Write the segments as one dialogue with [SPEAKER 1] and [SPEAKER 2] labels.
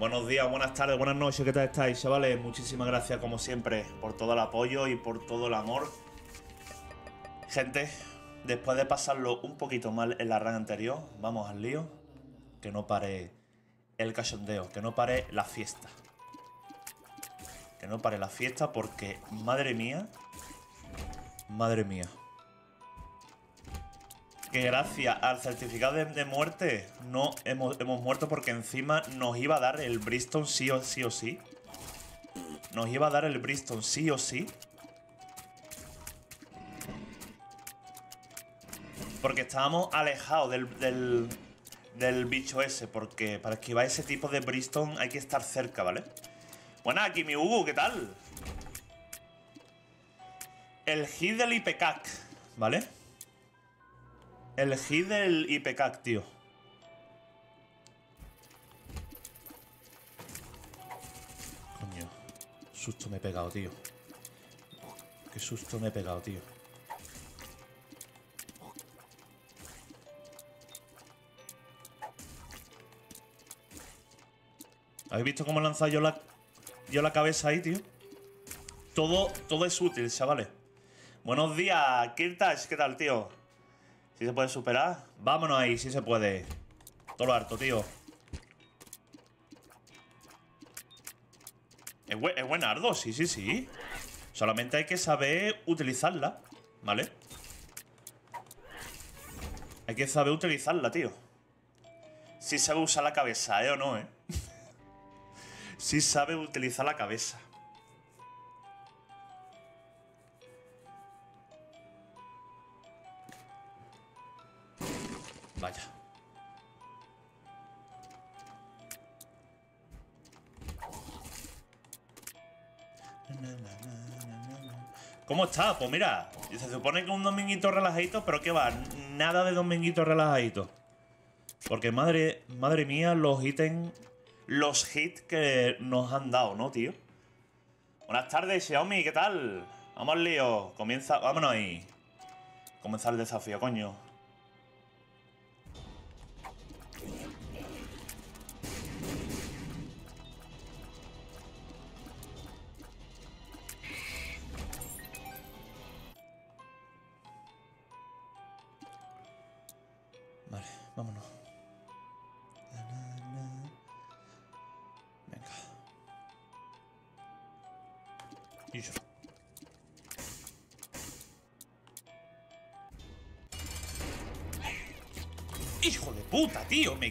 [SPEAKER 1] Buenos días, buenas tardes, buenas noches, ¿qué tal estáis, chavales? Muchísimas gracias, como siempre, por todo el apoyo y por todo el amor. Gente, después de pasarlo un poquito mal en la run anterior, vamos al lío. Que no pare el cachondeo, que no pare la fiesta. Que no pare la fiesta porque, madre mía, madre mía. Que gracias al certificado de, muerte no hemos, hemos, muerto porque encima nos iba a dar el Bristol sí o sí o sí. Nos iba a dar el Bristol sí o sí. Porque estábamos alejados del, del, bicho ese. Porque para esquivar ese tipo de Bristol hay que estar cerca, ¿vale? Bueno, aquí mi Hugo, ¿qué tal? El hit del IPCAC, ¿vale? El hit del IPCAC, tío. Coño. Susto me he pegado, tío. Qué susto me he pegado, tío. ¿Habéis visto cómo he lanzado yo la, yo la cabeza ahí, tío? Todo, todo es útil, chavales. Buenos días, Kirtash, ¿qué tal, tío? ¿Si se puede superar? Vámonos ahí, si se puede. Todo lo harto, tío. Es, buen, es buenardo, sí, sí, sí. Solamente hay que saber utilizarla, ¿vale? Hay que saber utilizarla, tío. Si sabe usar la cabeza, ¿eh? ¿O no, eh? si sabe utilizar la cabeza. ¿Cómo está? Pues mira, se supone que un dominguito relajadito, pero ¿qué va? Nada de dominguito relajadito. Porque madre, madre mía, los ítems, los hits que nos han dado, ¿no, tío? Buenas tardes, Xiaomi, ¿qué tal? Vamos al lío, comienza, vámonos ahí. Comenzar el desafío, coño.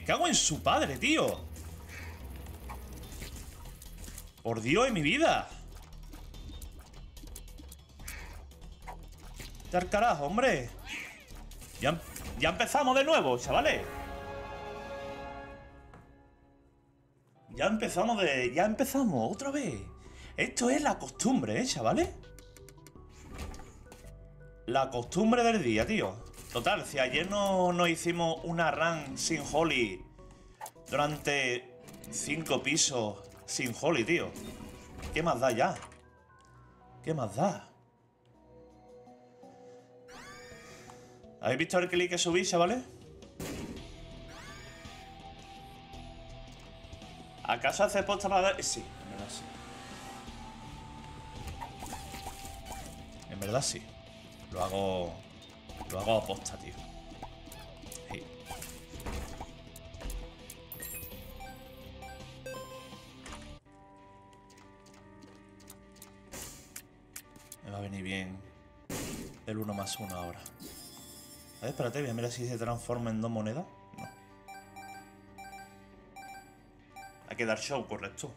[SPEAKER 1] Cago en su padre, tío. Por Dios de mi vida. ¡Dar carajo, hombre! Ya, ya empezamos de nuevo, chavales. Ya empezamos de... Ya empezamos, otra vez. Esto es la costumbre, ¿eh, chavales? La costumbre del día, tío. Total, si ayer no, no hicimos una run sin Holly durante cinco pisos sin Holly, tío. ¿Qué más da ya? ¿Qué más da? ¿Habéis visto el clic que subí, chavales? ¿Acaso hace posta para dar...? Sí, en verdad sí. En verdad sí. Lo hago... Lo hago a posta, tío. Me va a venir bien el 1 más 1 ahora. A ver, espérate, voy a mirar si se transforma en dos monedas. No. Hay que dar show, correcto.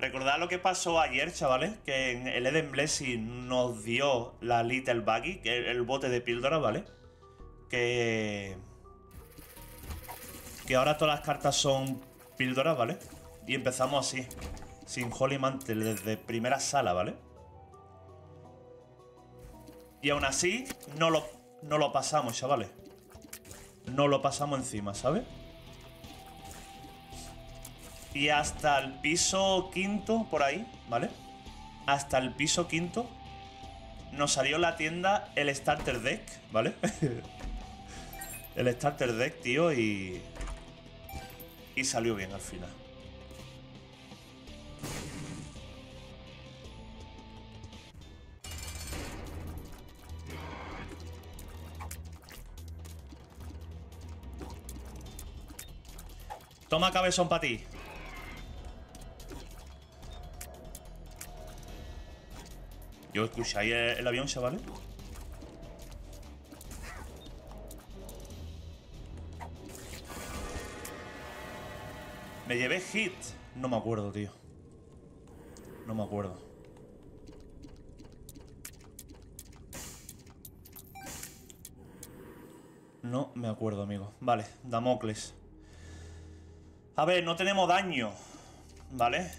[SPEAKER 1] Recordad lo que pasó ayer, chavales, que en el Eden Blessing nos dio la Little Buggy, que es el bote de píldora, ¿vale? Que... Que ahora todas las cartas son píldoras, ¿vale? Y empezamos así, sin Holy Mantle, desde primera sala, ¿vale? Y aún así, no lo no lo pasamos, chavales. No lo pasamos encima, ¿sabes? Y hasta el piso quinto, por ahí, ¿vale? Hasta el piso quinto nos salió la tienda el Starter Deck, ¿vale? el Starter Deck, tío, y... Y salió bien al final. Toma cabezón para ti. Yo escucháis el, avión, chavales. Me llevé hit. No me acuerdo, tío. No me acuerdo. No me acuerdo, amigo. Vale, Damocles. A ver, no tenemos daño. ¿Vale?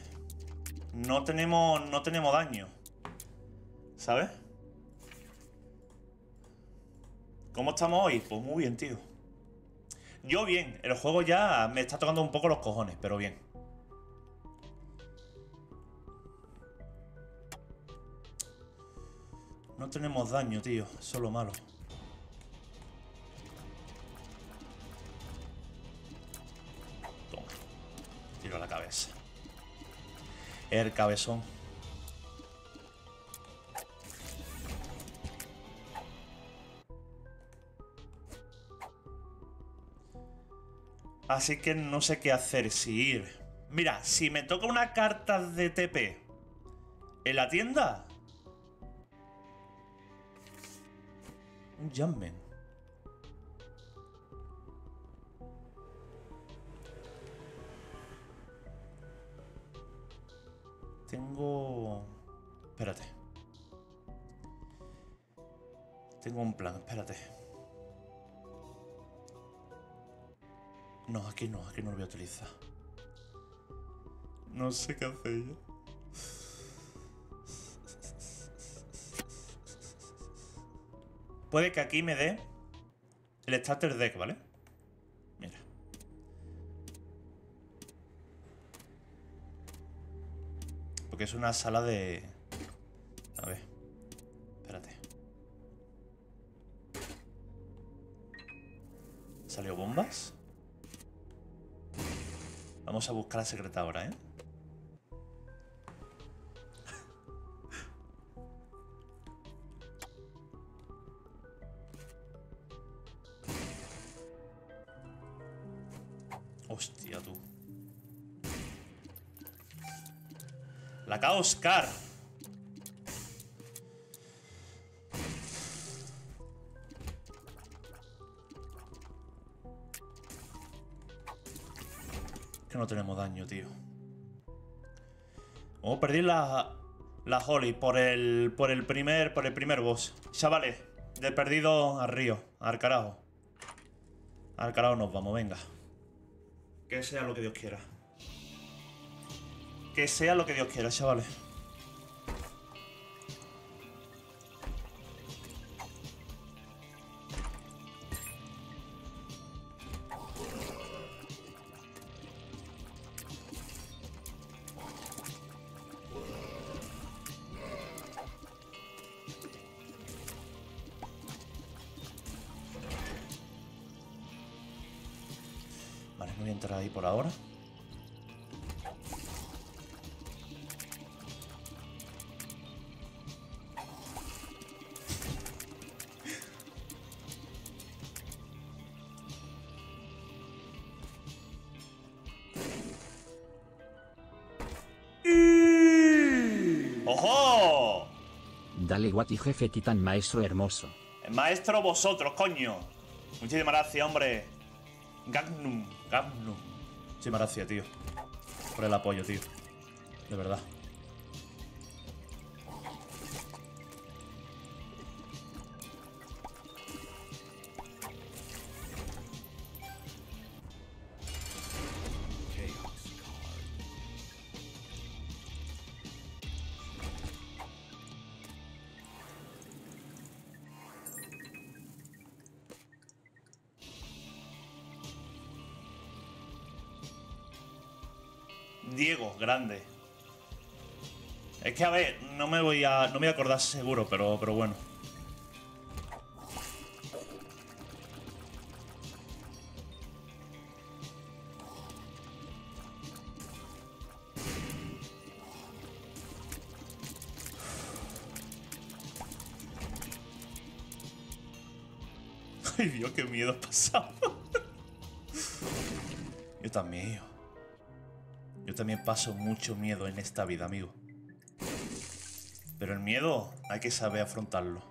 [SPEAKER 1] No tenemos, no tenemos daño. ¿Sabes? ¿Cómo estamos hoy? Pues muy bien, tío. Yo bien. El juego ya me está tocando un poco los cojones, pero bien. No tenemos daño, tío. Eso es lo malo. Toma. Tiro a la cabeza. El cabezón. Así que no sé qué hacer, si ir. Mira, si me toca una carta de TP en la tienda. Un Jumpman. Tengo... Espérate. Tengo un plan, espérate. No, aquí no, aquí no lo voy a utilizar. No sé qué hacer yo. Puede que aquí me dé el starter deck, ¿vale? Mira. Porque es una sala de... a buscar a la secreta ahora, ¿eh? Hostia, tú. La Oscar. No tenemos daño, tío. Vamos a perder la, la Holly por el, por el primer por el primer boss. Chavales, de perdido al río, al carajo. Al carajo nos vamos, venga. Que sea lo que Dios quiera. Que sea lo que Dios quiera, chavales. Entrar ahí por ahora. ¡Ojo!
[SPEAKER 2] Dale Guati jefe titán maestro hermoso.
[SPEAKER 1] Maestro vosotros, coño. Muchísimas gracias, hombre. Gagnum, Gagnum. Muchísimas gracias, tío. Por el apoyo, tío. De verdad. grande. Es que, a ver, no me voy a, no me voy a acordar seguro, pero, pero bueno. Ay, Dios, qué miedo pasado. Yo también, yo. También paso mucho miedo en esta vida, amigo. Pero el miedo hay que saber afrontarlo.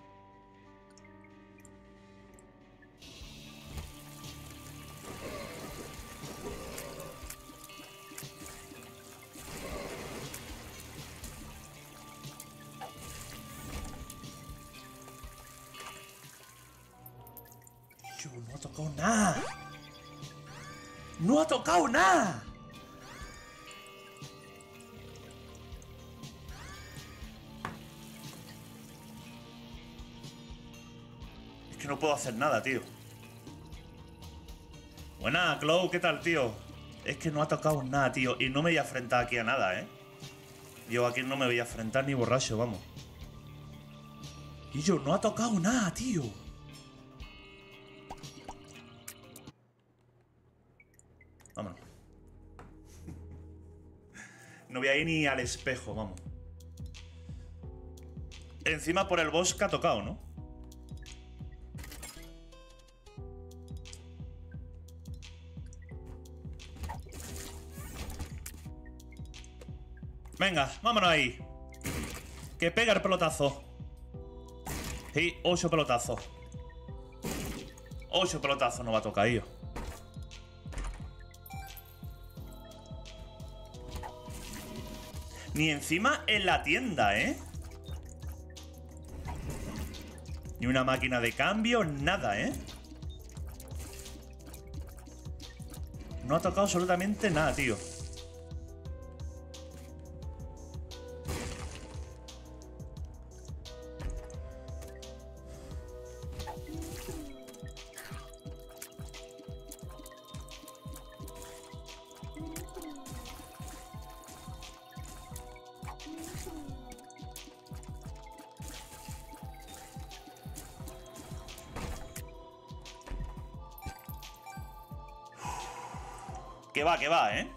[SPEAKER 1] Puedo hacer nada, tío. Buena, Clow, ¿qué tal, tío? Es que no ha tocado nada, tío. Y no me voy a enfrentar aquí a nada, ¿eh? Yo aquí no me voy a enfrentar ni borracho, vamos. Y yo, no ha tocado nada, tío. Vámonos. No voy a ir ni al espejo, vamos. Encima por el boss que ha tocado, ¿no? Venga, vámonos ahí. Que pega el pelotazo. Sí, ocho pelotazos. Ocho pelotazos no va a tocar, yo. Ni encima en la tienda, ¿eh? Ni una máquina de cambio, nada, ¿eh? No ha tocado absolutamente nada, tío. Que va, ¿eh?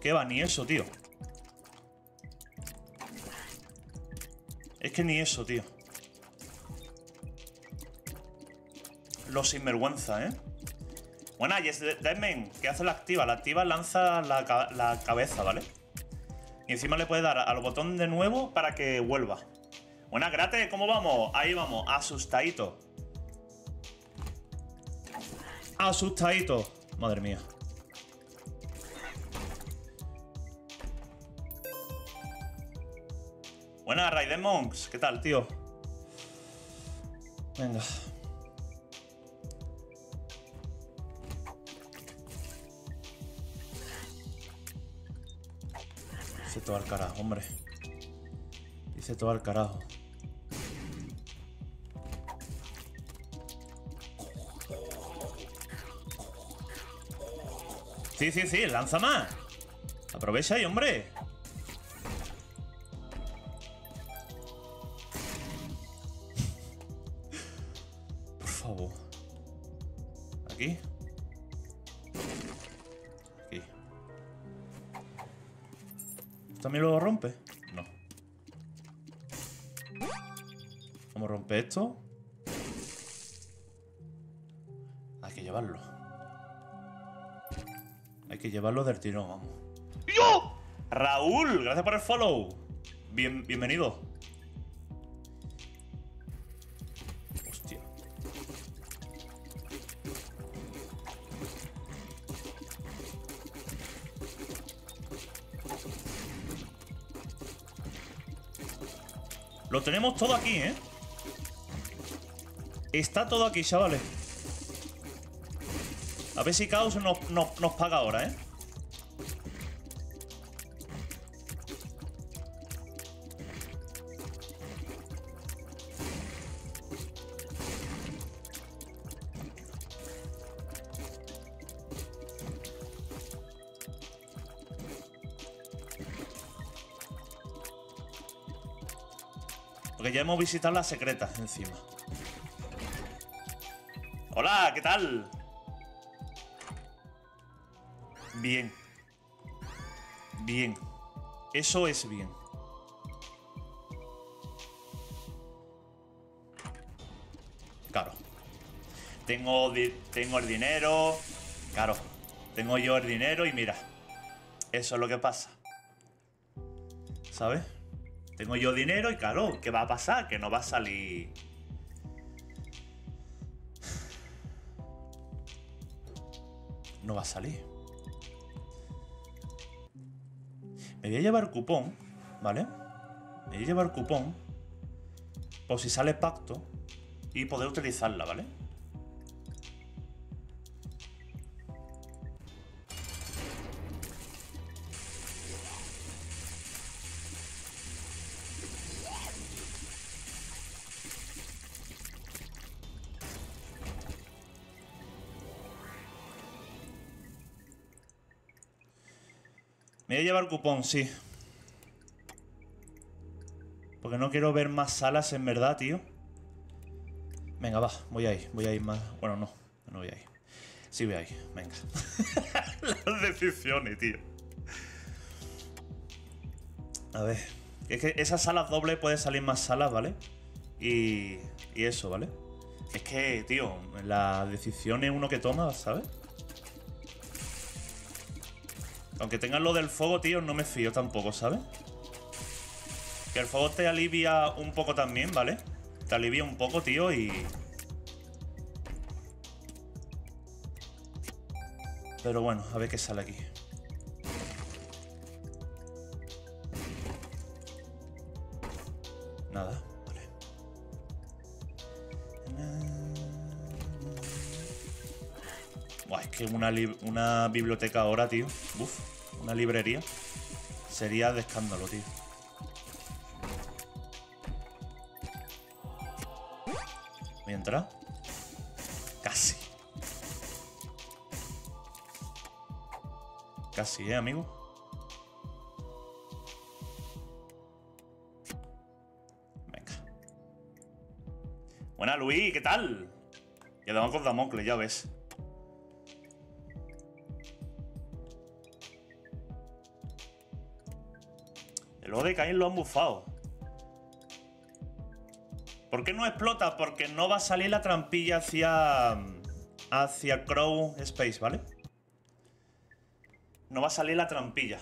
[SPEAKER 1] Que va, ni eso, tío. Es que ni eso, tío. Los sinvergüenza, ¿eh? Buena, Yes Deadman, ¿qué hace la activa? La activa lanza la, la cabeza, ¿vale? Y encima le puede dar al botón de nuevo para que vuelva. Buena, Grate, ¿cómo vamos? Ahí vamos, asustadito. Asustadito. Madre mía. Buenas, Raiden Monks. ¿Qué tal, tío? Venga. Dice todo al carajo, hombre. Dice todo al carajo. Sí, sí, sí, lanza más. Aprovecha ahí, hombre. Aquí. Aquí. ¿También lo rompe? No. ¿Cómo rompe esto? Hay que llevarlo. Hay que llevarlo del tirón, vamos. ¡Yo! Raúl, gracias por el follow. Bien, bienvenido. Lo tenemos todo aquí, ¿eh? Está todo aquí, chavales. A ver si Caos nos, nos- nos paga ahora, ¿eh? Hemos visitado las secretas encima. Hola, ¿qué tal? Bien. Bien. Eso es bien. Claro. Tengo, tengo el dinero. Claro, tengo yo el dinero y mira. Eso es lo que pasa. ¿Sabes? Tengo yo dinero y claro, ¿qué va a pasar? Que no va a salir... No va a salir. Me voy a llevar cupón, ¿vale? Me voy a llevar cupón por si sale pacto y poder utilizarla, ¿vale? Me voy a llevar cupón, sí. Porque no quiero ver más salas en verdad, tío. Venga, va, voy a ir, voy a ir más. Bueno, no, no voy a ir. Sí voy a ir, venga. Las decisiones, tío. A ver. Es que esas salas dobles puede salir más salas, ¿vale? Y, y eso, ¿vale? Es que, tío, la decisión es uno que toma, ¿sabes? Aunque tengan lo del fuego, tío, no me fío tampoco, ¿sabes? Que el fuego te alivia un poco también, ¿vale? Te alivia un poco, tío, y... Pero bueno, a ver qué sale aquí. Buah, es que una, biblioteca ahora, tío. Uf una librería, sería de escándalo, tío. ¿Voy a entrar? Casi. Casi, ¿eh, amigo? Venga. Buena, Luis, ¿qué tal? Quedamos con Damocles, ya ves. Lo de Caín lo han bufado. ¿Por qué no explota? Porque no va a salir la trampilla hacia... Hacia Crow Space, ¿vale? No va a salir la trampilla.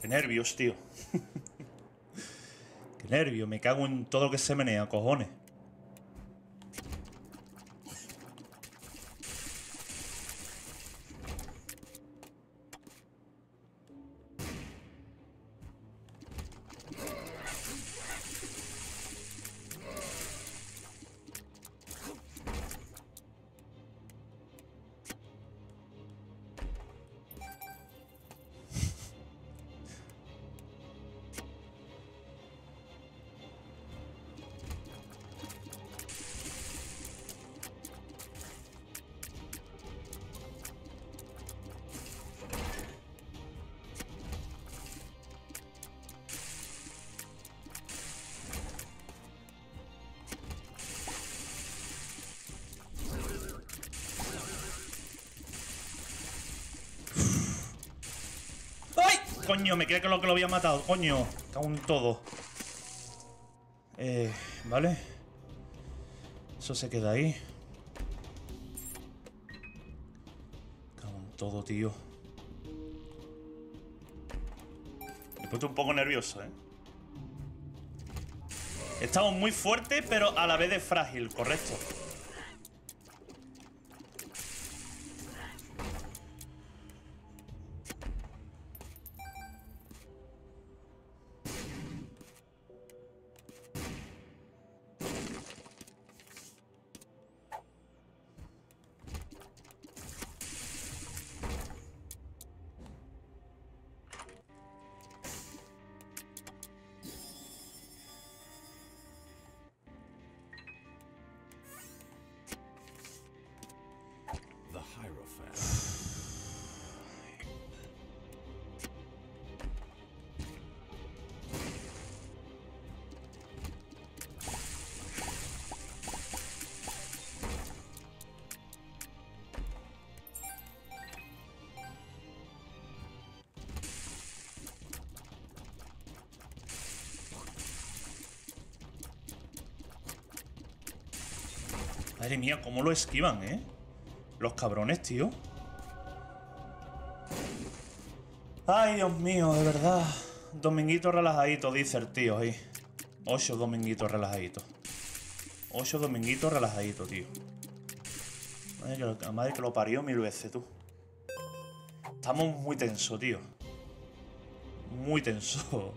[SPEAKER 1] Qué nervios, tío. Qué nervios, me cago en todo lo que se menea, cojones. Coño, me creía que lo que lo había matado, coño. Cago en todo. Eh, vale. Eso se queda ahí. todo, tío. Me he puesto un poco nervioso, ¿eh? Estamos muy fuertes, pero a la vez de frágil, correcto. Madre mía, cómo lo esquivan, ¿eh? Los cabrones, tío. Ay, Dios mío, de verdad. Dominguito relajadito, dice el tío ahí. Ocho dominguitos relajaditos. Ocho dominguitos relajaditos, tío. Madre que, lo, madre que lo parió mil veces, tú. Estamos muy tensos, tío. Muy tenso.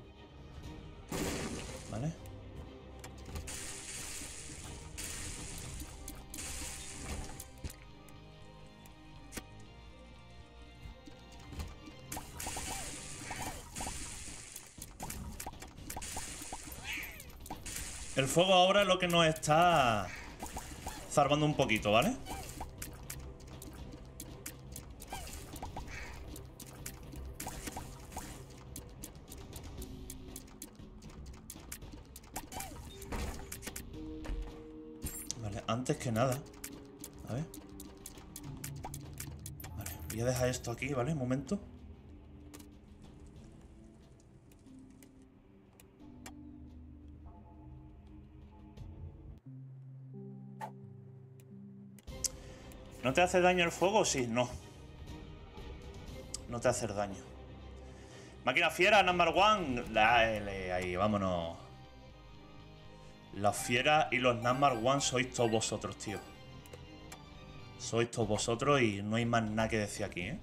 [SPEAKER 1] El fuego ahora es lo que nos está zarbando un poquito, ¿vale? Vale, antes que nada A ver Vale, voy a dejar esto aquí, ¿vale? Un momento ¿No te hace daño el fuego? Sí, no. No te hace daño. Máquina fiera, number one. Dale, ahí, vámonos. Las fieras y los number one sois todos vosotros, tío. Sois todos vosotros y no hay más nada que decir aquí, ¿eh?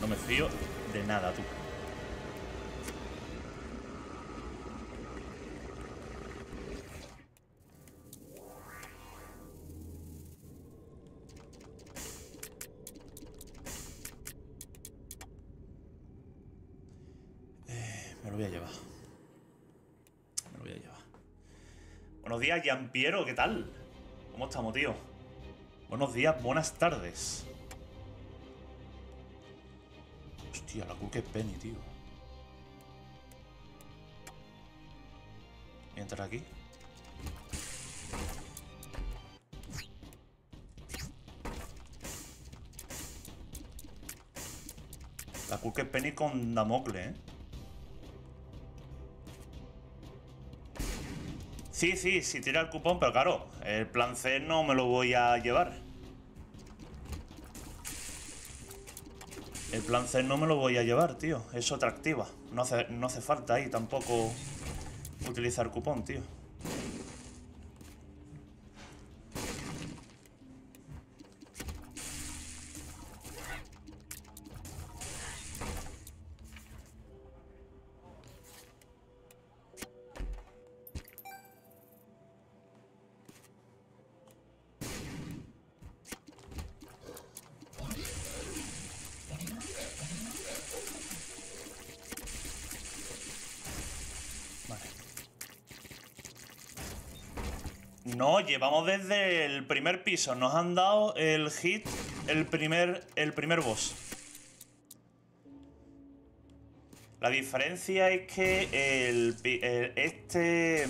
[SPEAKER 1] No me fío de nada, tú. Días, Piero, ¿qué tal? ¿Cómo estamos, tío? Buenos días, buenas tardes. Hostia, la Cook Penny, tío. Voy a entrar aquí. La Cook Penny con Damocle, ¿eh? Sí, sí, sí tira el cupón, pero claro, el plan C no me lo voy a llevar. El plan C no me lo voy a llevar, tío. Es otra activa. No hace, no hace falta ahí tampoco utilizar cupón, tío. No, llevamos desde el primer piso. Nos han dado el hit, el primer, el primer boss. La diferencia es que el, este...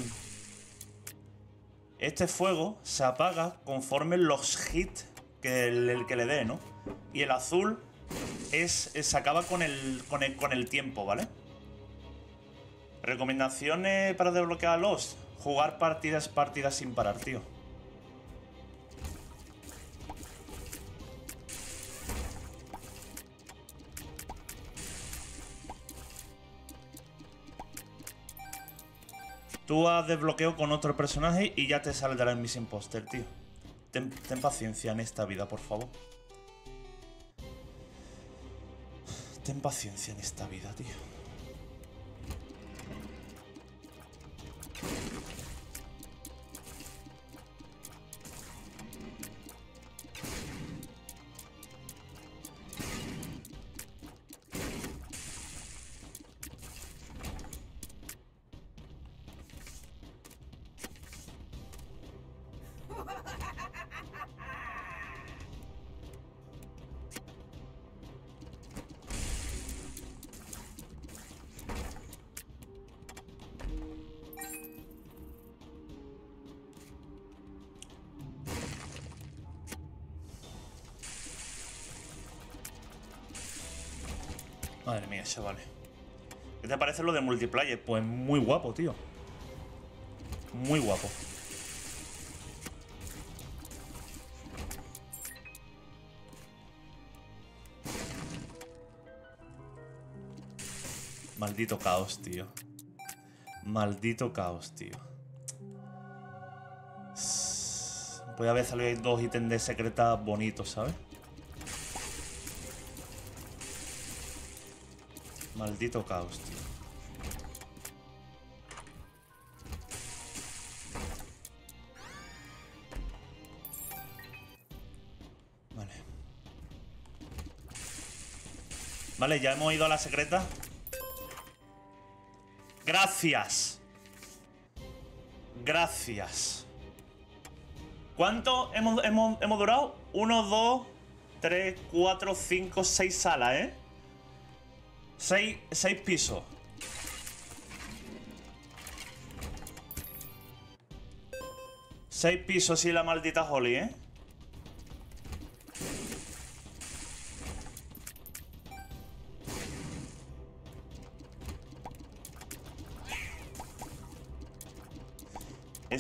[SPEAKER 1] Este fuego se apaga conforme los hits que el, que le dé, ¿no? Y el azul es, se acaba con el, con el, tiempo, ¿vale? Recomendaciones para desbloquear los Jugar partidas, partidas sin parar, tío. Tú has desbloqueado con otro personaje y ya te saldrá el Miss Imposter, tío. Ten paciencia en esta vida, por favor. Ten paciencia en esta vida, tío. ¿Qué te parece lo de multiplayer? Pues muy guapo, tío. Muy guapo. Maldito caos, tío. Maldito caos, tío. Voy a ver salido dos ítems de secreta bonitos, ¿sabes? Maldito caos, tío. Vale, ya hemos ido a la secreta. Gracias. Gracias. ¿Cuánto hemos, hemos, hemos durado? Uno, dos, tres, cuatro, cinco, seis salas, ¿eh? Seis, seis pisos. Seis pisos y la maldita Holly, ¿eh?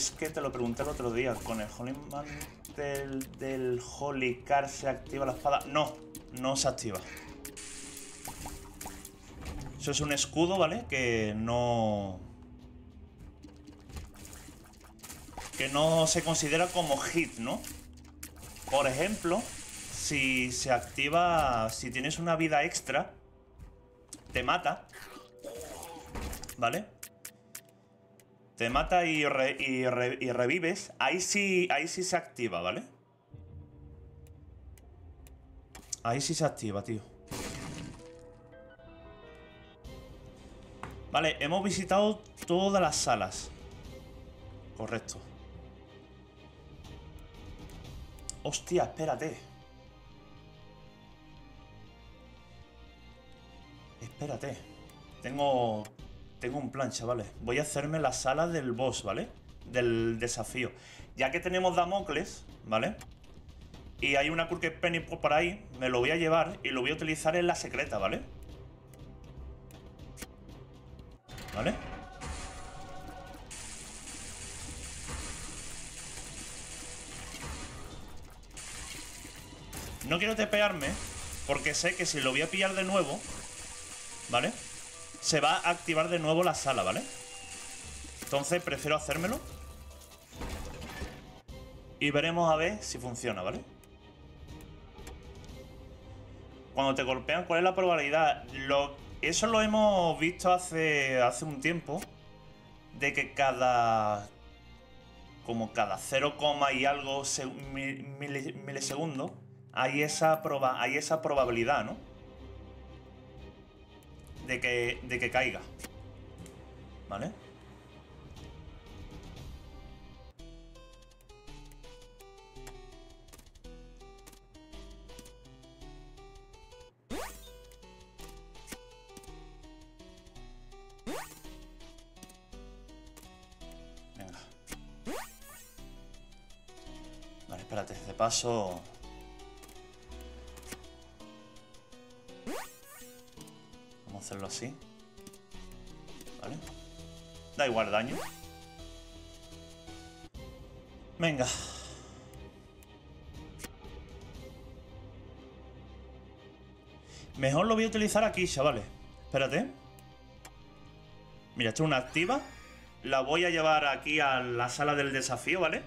[SPEAKER 1] Es que te lo pregunté el otro día. ¿Con el Holy Man del, del Holy Car se activa la espada? No, no se activa. Eso es un escudo, ¿vale? Que no... Que no se considera como hit, ¿no? Por ejemplo, si se activa... Si tienes una vida extra, te mata. ¿Vale? Te mata y, re, y, re, y, revives. Ahí sí, ahí sí se activa, ¿vale? Ahí sí se activa, tío. Vale, hemos visitado todas las salas. Correcto. Hostia, espérate. Espérate. Tengo... Tengo un plan, chavales. Voy a hacerme la sala del boss, ¿vale? Del desafío. Ya que tenemos Damocles, ¿vale? Y hay una Crooked Penny por ahí, me lo voy a llevar y lo voy a utilizar en la secreta, ¿vale? ¿Vale? No quiero tepearme porque sé que si lo voy a pillar de nuevo, ¿vale? Se va a activar de nuevo la sala, ¿vale? Entonces prefiero hacérmelo. Y veremos a ver si funciona, ¿vale? Cuando te golpean, ¿cuál es la probabilidad? Lo eso lo hemos visto hace, hace un tiempo. De que cada... Como cada 0, y algo milisegundos hay esa, proba, hay esa probabilidad, ¿no? De que, de que caiga. ¿Vale? espérate, de paso... hacerlo así. ¿Vale? Da igual daño. Venga. Mejor lo voy a utilizar aquí, chavales. Espérate. Mira, esto es una activa. La voy a llevar aquí a la sala del desafío, ¿vale?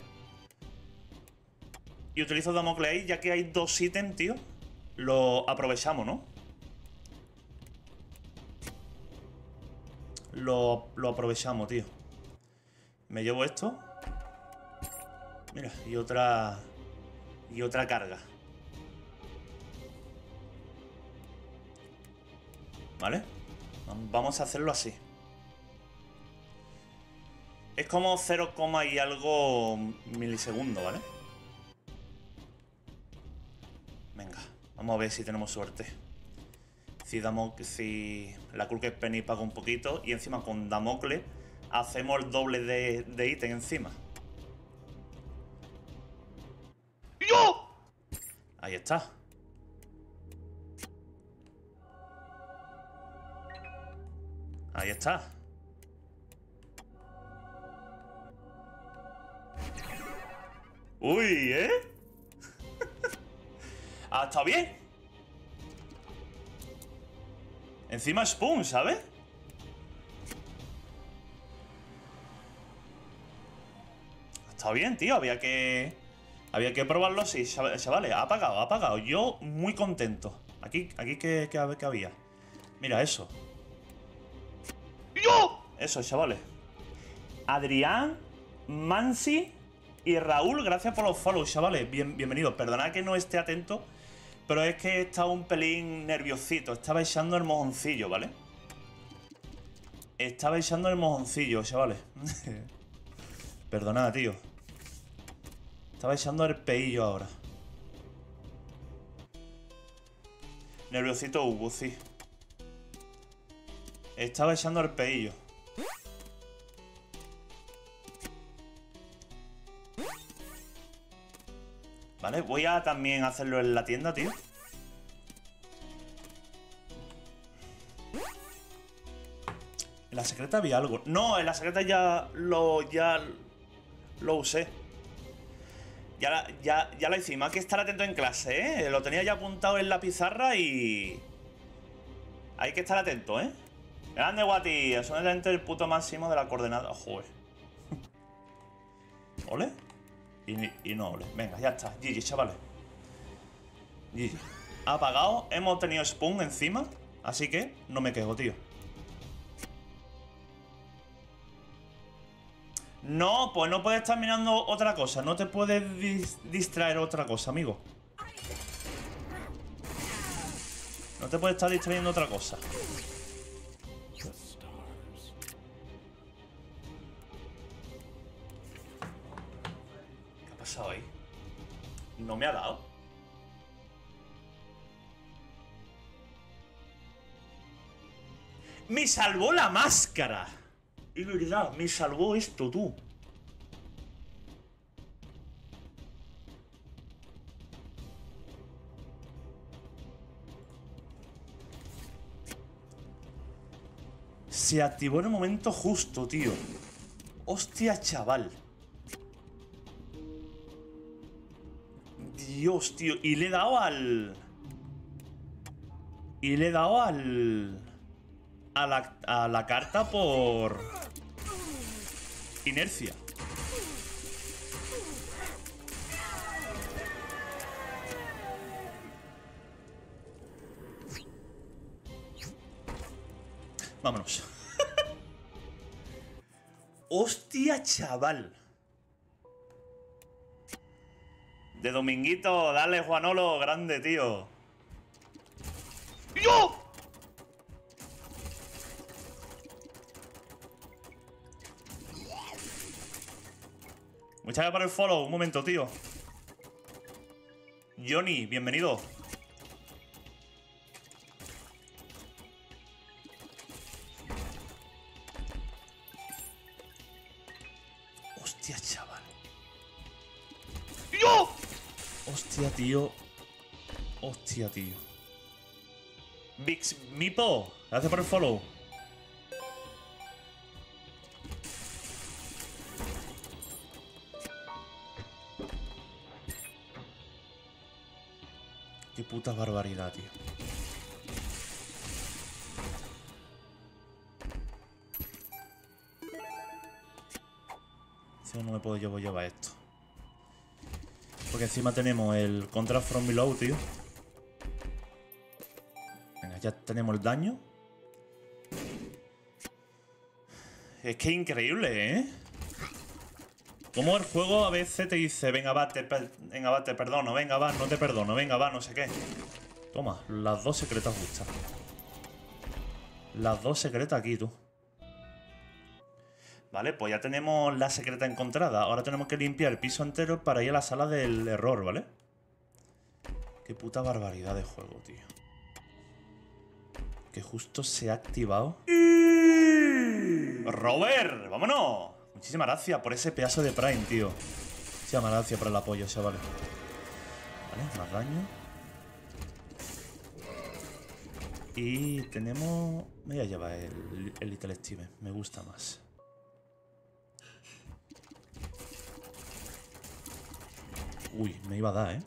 [SPEAKER 1] Y utilizo Damocles ya que hay dos ítems, tío. Lo aprovechamos, ¿no? Lo, aprovechamos, tío. Me llevo esto. Mira, y otra... Y otra carga. ¿Vale? Vamos a hacerlo así. Es como 0, y algo milisegundo, ¿vale? Venga, vamos a ver si tenemos suerte. Si, damos, si la es Penny paga un poquito y encima con Damocle hacemos el doble de, de ítem encima. ¡Yo! Ahí está. Ahí está. Uy, ¿eh? ah, está bien. Encima Spoon, ¿sabes? Está bien, tío. Había que... Había que probarlo así, chavales. Ha pagado, ha pagado. Yo muy contento. Aquí, aquí que, que había. Mira eso. ¡Yo! Eso, chavales. Adrián, Mansi y Raúl, gracias por los follows, chavales. Bien, bienvenidos. Perdonad que no esté atento, pero es que he estado un pelín nerviosito. Estaba echando el mojoncillo, ¿vale? Estaba echando el mojoncillo, chavales. Perdonad, tío. Estaba echando el peillo ahora. Nerviosito Hugo, sí. Estaba echando el peillo. Vale, voy a también hacerlo en la tienda, tío. En la secreta había algo. No, en la secreta ya lo, ya lo usé. Ya, ya, ya lo hicimos. Hay que estar atento en clase, ¿eh? Lo tenía ya apuntado en la pizarra y... Hay que estar atento, ¿eh? Grande, Guati. Es el puto máximo de la coordenada. Joder. ¿Ole? Y, no ole. Venga, ya está. GG, chavales. GG. Apagado. Hemos tenido Spoon encima. Así que no me quejo, tío. No, pues no puedes estar mirando otra cosa. No te puedes distraer otra cosa, amigo. No te puedes estar distrayendo otra cosa. ¿No me ha dado? ¡Me salvó la máscara! Es verdad, me salvó esto, tú. Se activó en el momento justo, tío. Hostia, chaval. Dios, tío. Y le he dado al... Y le he dado al... A la, a la carta por... Inercia. Vámonos. Hostia, chaval. De Dominguito, dale Juanolo, grande, tío. ¡Yo! Muchas gracias por el follow. Un momento, tío. Johnny, bienvenido. hostia, tío. Vix Mipo, gracias por el follow. Qué puta barbaridad, tío. Si no me puedo llevar, llevar esto. Porque encima tenemos el Contra From Below, tío. Ya tenemos el daño. Es que increíble, ¿eh? Como el juego a veces te dice, venga, va, te, venga, va, te perdono, venga, va, no te perdono, venga, va, no sé qué. Toma, las dos secretas justas. Las dos secretas aquí, tú. Vale, pues ya tenemos la secreta encontrada. Ahora tenemos que limpiar el piso entero para ir a la sala del error, ¿vale? Qué puta barbaridad de juego, tío. Que justo se ha activado. ¡Robert! ¡Vámonos! Muchísimas gracias por ese pedazo de Prime, tío. Muchísimas gracias por el apoyo, vale. Vale, más daño. Y tenemos... Me voy a llevar el, el Little Steven. Me gusta más. Uy, me iba a dar, ¿eh?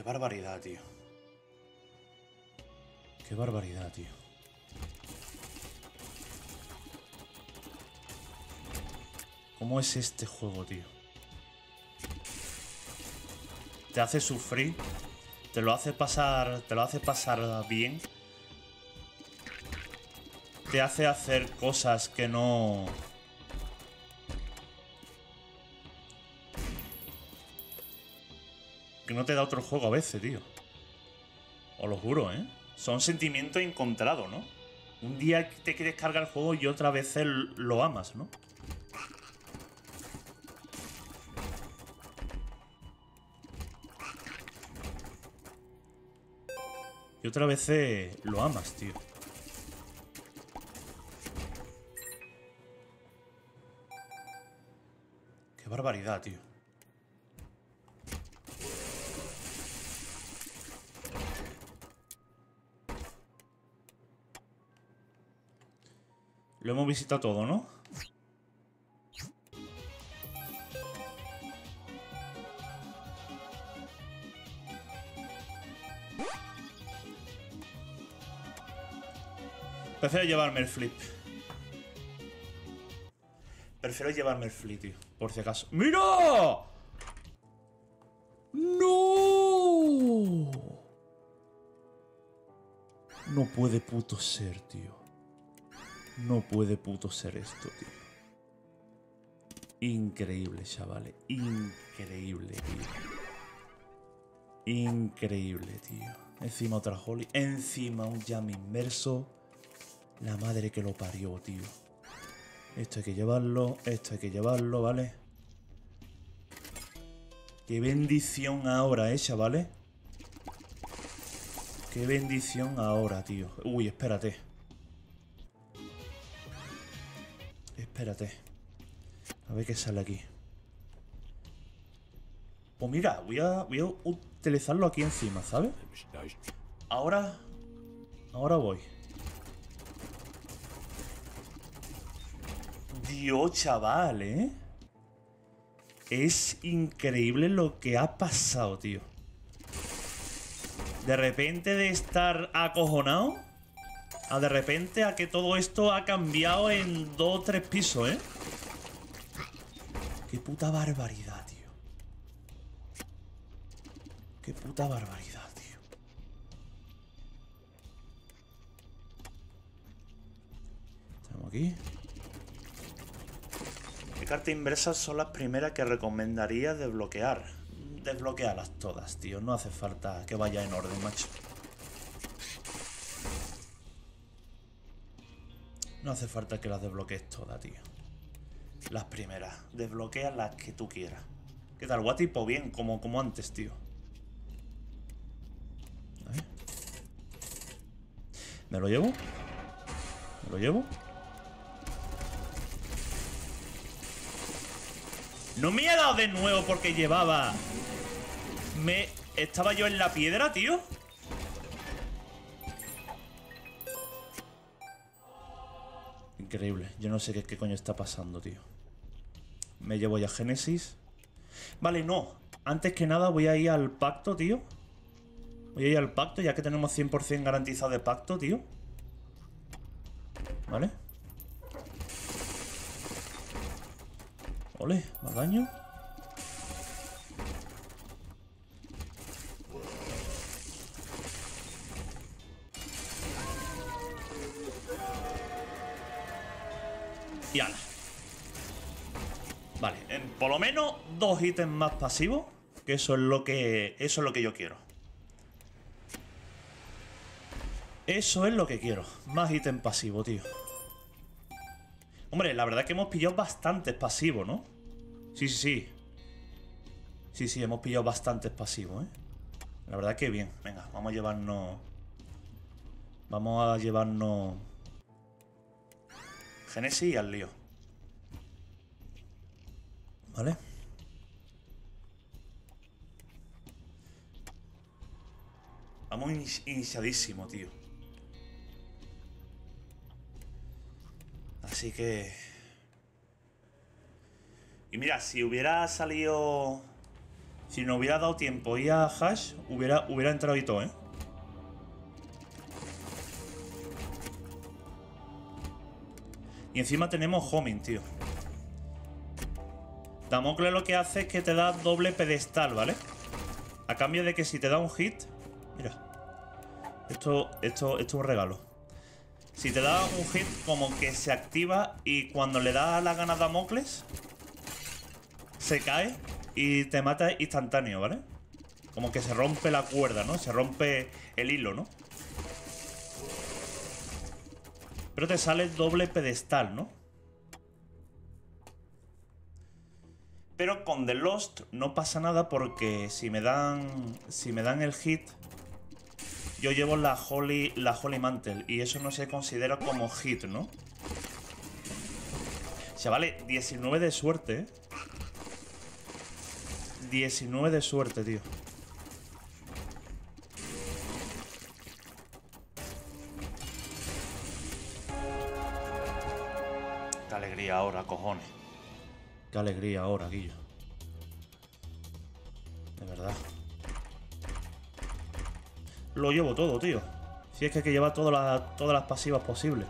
[SPEAKER 1] Qué barbaridad, tío. Qué barbaridad, tío. ¿Cómo es este juego, tío? Te hace sufrir. Te lo hace pasar. Te lo hace pasar bien. Te hace hacer cosas que no. Que no te da otro juego a veces, tío. Os lo juro, ¿eh? Son sentimientos encontrados, ¿no? Un día te quieres cargar el juego y otra vez lo amas, ¿no? Y otra vez lo amas, tío. Qué barbaridad, tío. Lo hemos visitado todo, ¿no? Prefiero llevarme el flip. Prefiero llevarme el flip, tío. Por si acaso. ¡Mira! ¡No! No puede puto ser, tío. No puede puto ser esto, tío. Increíble, chavales. Increíble, tío. Increíble, tío. Encima otra Holly. Encima un jam inmerso. La madre que lo parió, tío. Esto hay que llevarlo, esto hay que llevarlo, ¿vale? Qué bendición ahora, ¿eh, chavales? Qué bendición ahora, tío. Uy, espérate. Espérate. A ver qué sale aquí. Pues mira, voy a, voy a utilizarlo aquí encima, ¿sabes? Ahora... Ahora voy. Dios, chaval, ¿eh? Es increíble lo que ha pasado, tío. De repente de estar acojonado a de repente a que todo esto ha cambiado en dos o tres pisos, ¿eh? Qué puta barbaridad, tío. Qué puta barbaridad, tío. Estamos aquí. ¿Qué cartas inversas son las primeras que recomendaría desbloquear? Desbloquearlas todas, tío. No hace falta que vaya en orden, macho. No hace falta que las desbloquees todas, tío. Las primeras. Desbloquea las que tú quieras. ¿Qué tal, Guatipo? Bien, como, como antes, tío. ¿Me lo llevo? ¿Me lo llevo? No me ha dado de nuevo porque llevaba... Me... ¿Estaba yo en la piedra, tío? Increíble. Yo no sé qué, qué coño está pasando, tío. Me llevo ya Génesis. Vale, no. Antes que nada voy a ir al pacto, tío. Voy a ir al pacto, ya que tenemos 100% garantizado de pacto, tío. ¿Vale? Ole, más daño. Y ala. Vale, por lo menos dos ítems más pasivos. Que eso es lo que. Eso es lo que yo quiero. Eso es lo que quiero. Más ítem pasivo, tío. Hombre, la verdad que hemos pillado bastantes pasivos, ¿no? Sí, sí, sí. Sí, sí, hemos pillado bastantes pasivos, ¿eh? La verdad que bien. Venga, vamos a llevarnos... Vamos a llevarnos... Genesis y al lío. ¿Vale? Vamos iniciadísimo, tío. Así que... Y mira, si hubiera salido... Si no hubiera dado tiempo y a Hash, hubiera, hubiera entrado y todo, ¿eh? Y encima tenemos homing, tío. Damocles lo que hace es que te da doble pedestal, ¿vale? A cambio de que si te da un hit... Mira. Esto, esto, esto es un regalo. Si te da un hit como que se activa y cuando le da la gana a Damocles... Se cae y te mata instantáneo, ¿vale? Como que se rompe la cuerda, ¿no? Se rompe el hilo, ¿no? Pero te sale doble pedestal, ¿no? Pero con The Lost no pasa nada porque si me dan. Si me dan el hit. Yo llevo la Holy. La Holy Mantle. Y eso no se considera como hit, ¿no? O sea, vale, 19 de suerte, ¿eh? 19 de suerte, tío. Ahora, cojones. Qué alegría ahora, Guillo. De verdad. Lo llevo todo, tío. Si es que hay que llevar todas las, todas las pasivas posibles.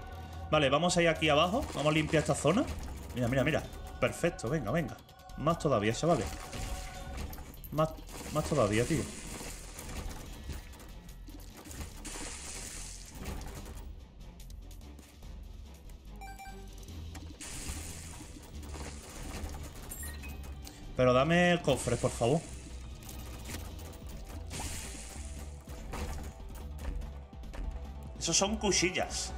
[SPEAKER 1] Vale, vamos a ir aquí abajo. Vamos a limpiar esta zona. Mira, mira, mira. Perfecto, venga, venga. Más todavía, chavales. Más, más todavía, tío. Pero dame el cofre, por favor. Esos son cuchillas.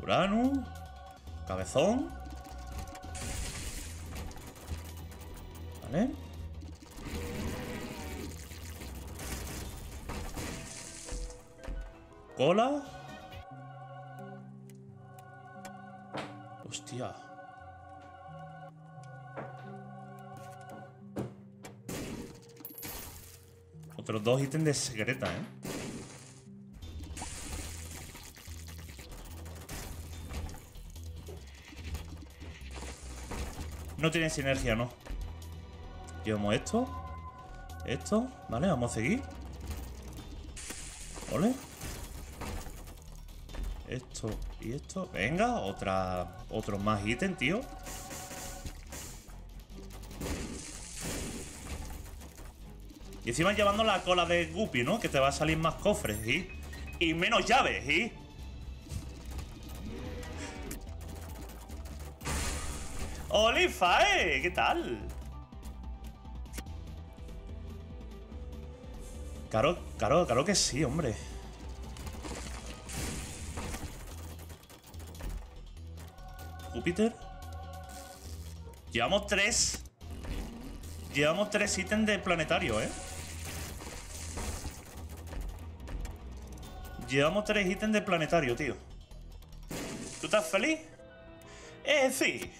[SPEAKER 1] Urano. Cabezón. Vale. Cola. Hostia. Otros dos ítems de secreta, ¿eh? No tiene sinergia, ¿no? Llevamos esto. Esto. Vale, vamos a seguir. ¿Vale? Esto y esto. Venga, otra, otro más ítem, tío. Y encima llevando la cola de Guppy, ¿no? Que te va a salir más cofres, ¿y? Y menos llaves, ¿y? ¡Olifa, eh! ¿Qué tal? Claro, claro, claro que sí, hombre. Júpiter. Llevamos tres. Llevamos tres ítems de planetario, ¿eh? Llevamos tres ítems de planetario, tío. ¿Tú estás feliz? Eh, sí.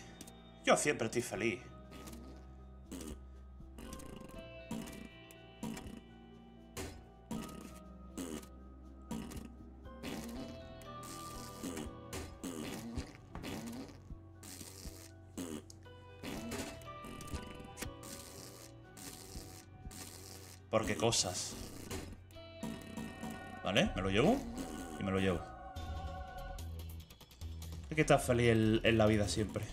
[SPEAKER 1] Yo siempre estoy feliz. Porque cosas. ¿Vale? Me lo llevo y me lo llevo. Hay que estar feliz en la vida siempre.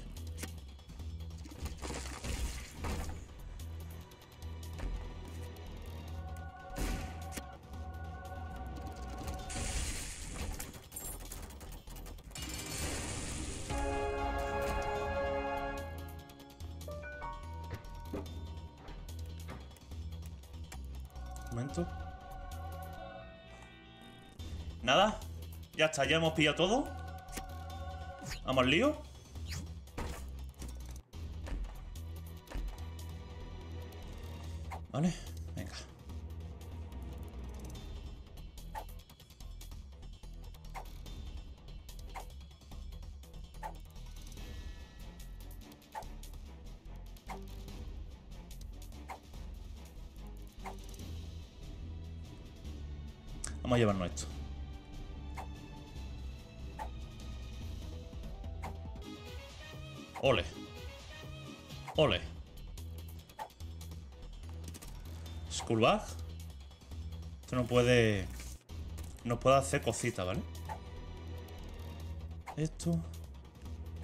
[SPEAKER 1] Ya hemos pillado todo. Vamos al lío. Esto no puede... No puede hacer cositas, ¿vale? Esto.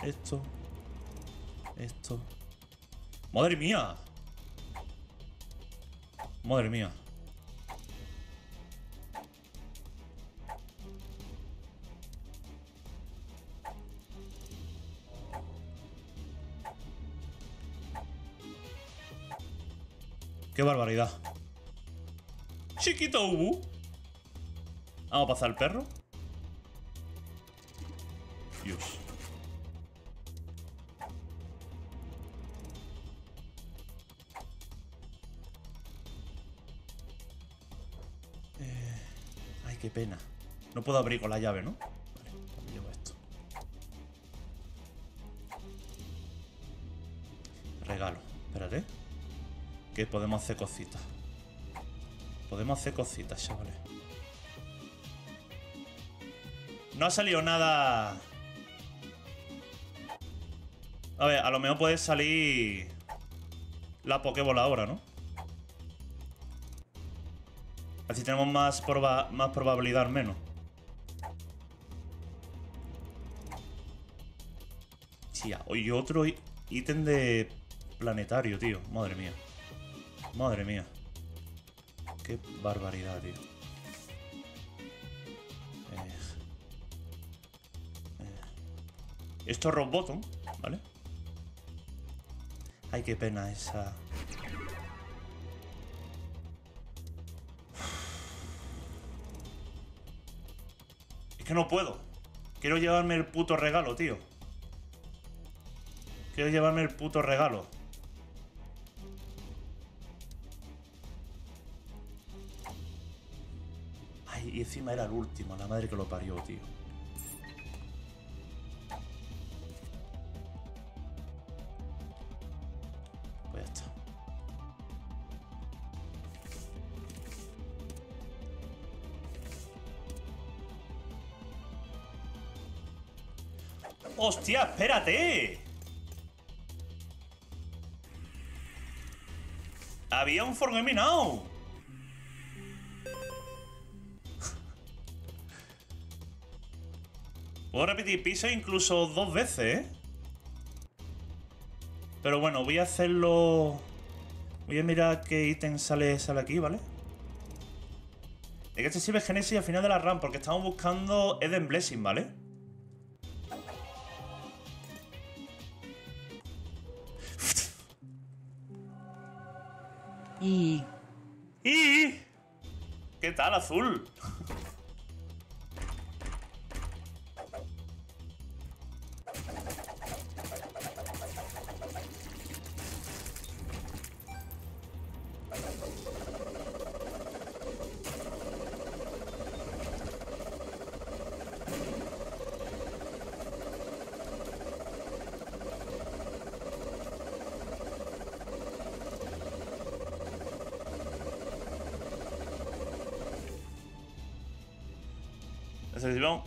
[SPEAKER 1] Esto. Esto. ¡Madre mía! Madre mía. Chiquito Ubu. Vamos a pasar el perro. Dios. Eh, ay, qué pena. No puedo abrir con la llave, ¿no? Vale, llevo esto. Regalo. Espérate. Que podemos hacer cositas. Podemos hacer cositas, chavales. No ha salido nada... A ver, a lo mejor puede salir... La Pokébola ahora, ¿no? Así tenemos más, proba más probabilidad menos. Tía, oye, otro ítem de planetario, tío. Madre mía. Madre mía. Qué barbaridad, tío. Eh, eh. Esto es Rock Bottom, ¿vale? Ay, qué pena esa... Es que no puedo. Quiero llevarme el puto regalo, tío. Quiero llevarme el puto regalo. Encima era el último, la madre que lo parió, tío. Pues ya está. ¡Hostia, espérate! Había un forgeminado. Puedo repetir piso incluso dos veces, ¿eh? Pero bueno, voy a hacerlo... Voy a mirar qué ítem sale, sale aquí, ¿vale? Es que este sirve Genesis al final de la RAM, porque estamos buscando Eden Blessing, ¿vale?
[SPEAKER 3] Y
[SPEAKER 1] ¡Y! ¿Qué tal, azul?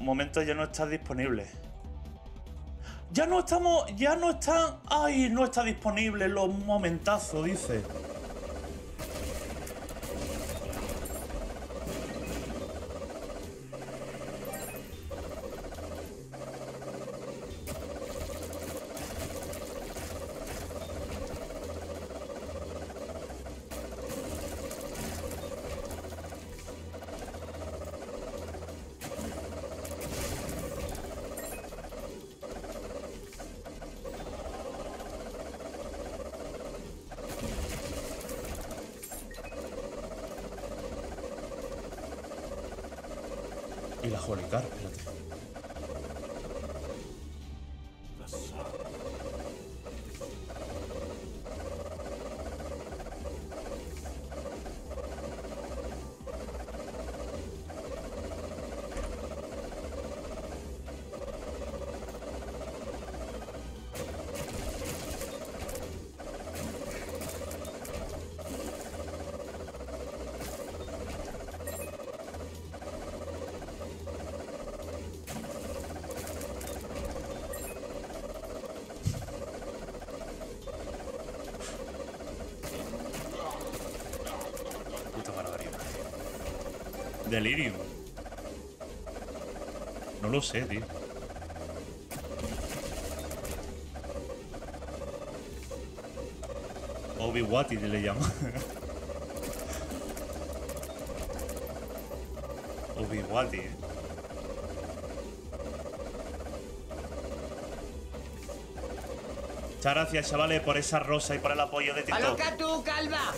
[SPEAKER 1] Momento ya no está disponible. Ya no estamos. Ya no están. Ay, no está disponible los momentazos, dice. Holy Car, espérate. Delirium. No lo sé, tío. Obi-Wati le llama. Obi-Wati, eh. Muchas gracias, chavales, por esa rosa y por el apoyo de TikTok.
[SPEAKER 3] ¡Aloca tú, calva!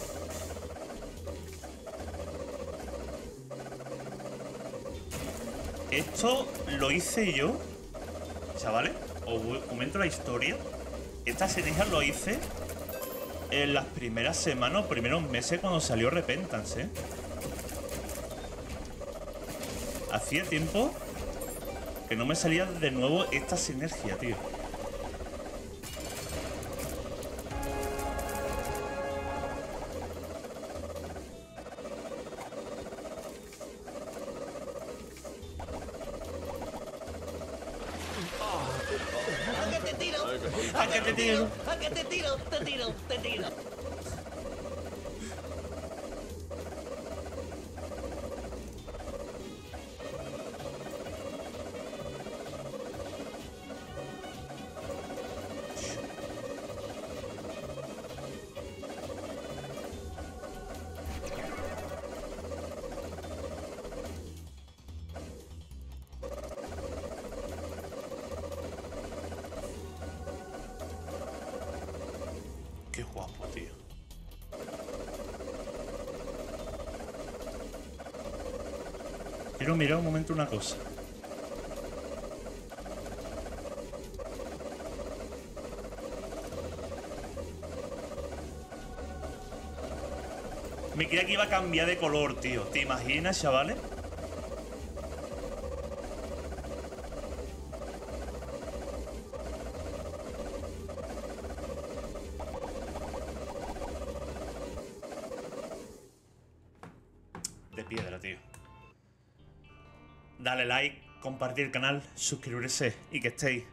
[SPEAKER 1] Esto lo hice yo, chavales. Os comento la historia. Esta sinergia lo hice en las primeras semanas o primeros meses cuando salió Repentance, ¿eh? Hacía tiempo que no me salía de nuevo esta sinergia, tío.
[SPEAKER 3] ¿A
[SPEAKER 1] Un momento una cosa. Me creía que iba a cambiar de color, tío. ¿Te imaginas, chavales? Compartir el canal, suscribirse y que estéis